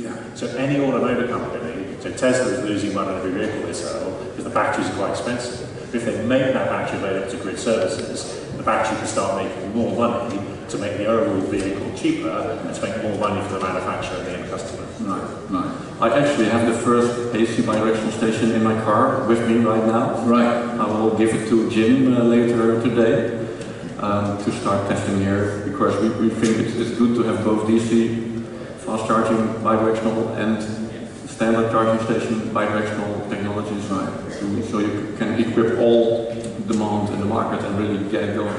Yeah. So any automotive company, so Tesla is losing money on every vehicle they sell because the batteries are quite expensive. But If they make that battery available to grid services, the battery can start making more money to make the overall vehicle cheaper and to make more money for the manufacturer and the end customer. Right, right. I actually have the first AC bidirectional station in my car with me right now. Right. I will give it to Jim uh, later today um, to start testing here because we, we think it's, it's good to have both DC fast charging bidirectional and standard charging station bidirectional technologies Right. so, so you can equip all demand in the market and really get it going.